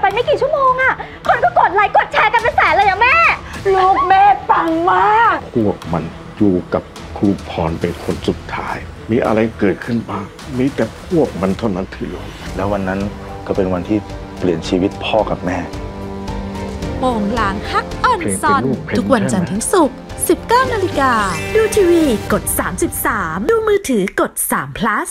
ไปไม่กี่ชั่วโมงอะคนก็กดไลค์กดแชร์กันเป็นแสนเลยอะแม่ ลูกแม่ปังมาก พวกมันอยู่กับครูพรเป็นคนสุดท้าย มีอะไรเกิดขึ้นบ้างมีแต่พวกมันเท่านั้นที่รู้แล้ววันนั้นก็เป็นวันที่เปลี่ยนชีวิตพ่อกับแม่โป่งลางฮักออนซอนนทุกวันจันทร์ถึงศุกร์19นาฬิกา ดูทีวีกด 33 ดูมือถือกด3 plus